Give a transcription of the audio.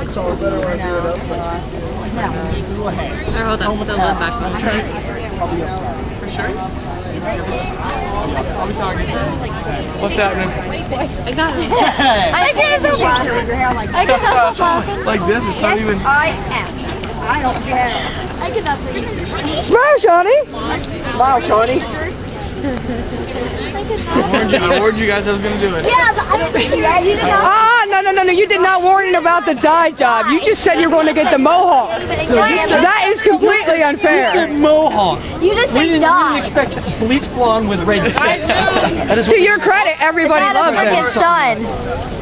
Or hold on, the lid back one. For sure? What's happening? I got it. I can't help laughing. I can't help. Like this, it's not even. I am. I don't care. I cannot believe Smile, Shawnee. Smile, Shawnee. I warned, you, I warned you guys I was gonna do it. Yeah, but I don't think you you didn't know. Ah, No, no, no, no. You did not warn him about the dye job. You just said you were going to get the mohawk. That is completely unfair. You said Mohawk. You just We say didn't, we didn't expect bleach blonde with red tips. To your credit, everybody Out of loves freaking it. sun.